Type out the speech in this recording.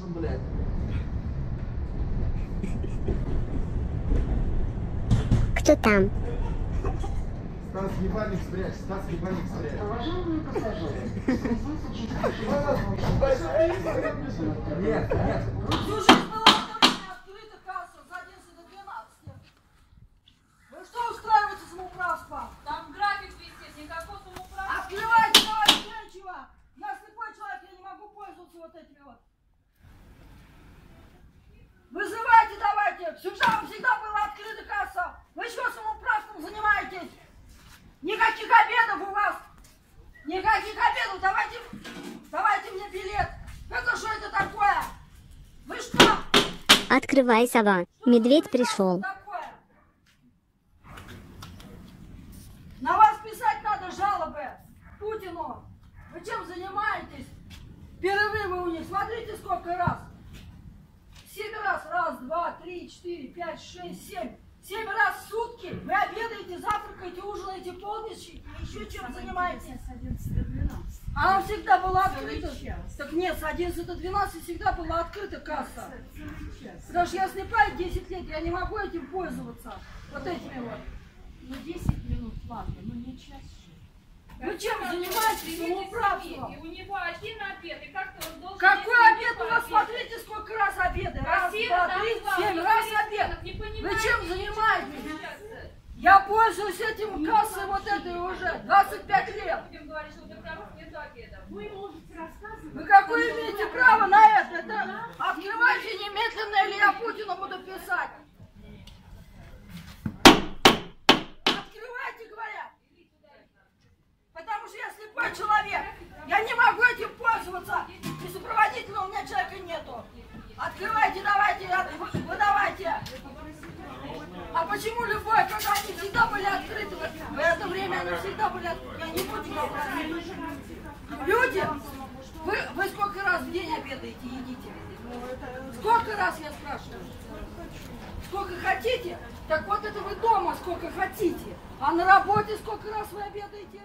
Джексон, блядь. Кто там? Стас, ебальник спрячь, Стас, ебальник спрячь. Уважаемые пассажиры, Нет, нет. Всю жизнь была открыта касса с 11 до 12. Вы что устраиваете самоуправство? Там график висит, никакого самоуправства. Открывайте, давайте, нечего. Я слепой человек, я не могу пользоваться вот этими вот. Вызывайте, давайте. Всегда, всегда была открыта касса. Вы что самоуправством занимаетесь? Никаких обедов у вас. Никаких обедов. Давайте, давайте мне билет. Это что это такое? Вы что? Открывай, сова. Медведь пришел. Такое? На вас писать надо жалобы Путину. Вы чем занимаетесь? Перерывы у них, смотрите сколько раз. Семь раз. Раз, два, три, четыре, пять, шесть, семь. Семь раз в сутки. Вы обедаете, завтракаете, ужинаете, полночи. Еще чем занимаетесь? с 11 до 12. Она всегда была открыта. Так нет, с 11 до 12 всегда была открыта касса. Потому что я слепая 10 лет, я не могу этим пользоваться. Вот этими вот. Ну 10 минут, ладно, но не час. Вы чем занимаетесь самоуправством? И у него один обед, и как-то он должен... Какой обед у вас? Смотрите, сколько раз обеды. Раз, Кассир два, там три, два, семь ну, раз кассир, обед. не Вы понимаете сейчас. Я пользуюсь этим кассой вот этой уже 25 лет. Вы можете рассказывать. Вы какое имеете они всегда были. Люди, вы, вы сколько раз в день обедаете, едите? Сколько раз я спрашиваю? Сколько хотите? Так вот это вы дома сколько хотите. А на работе сколько раз вы обедаете?